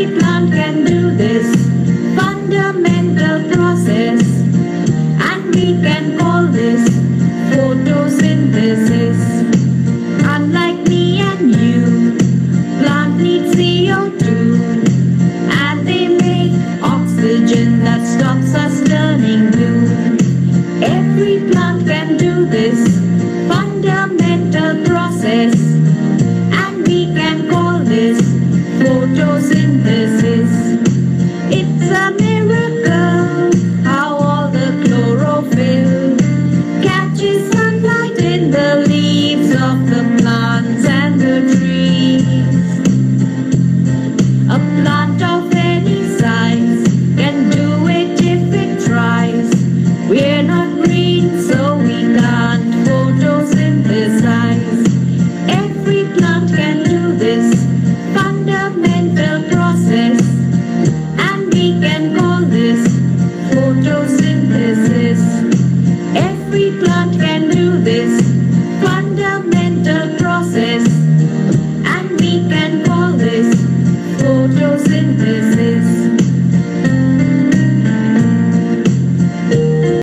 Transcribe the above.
every plant can do this.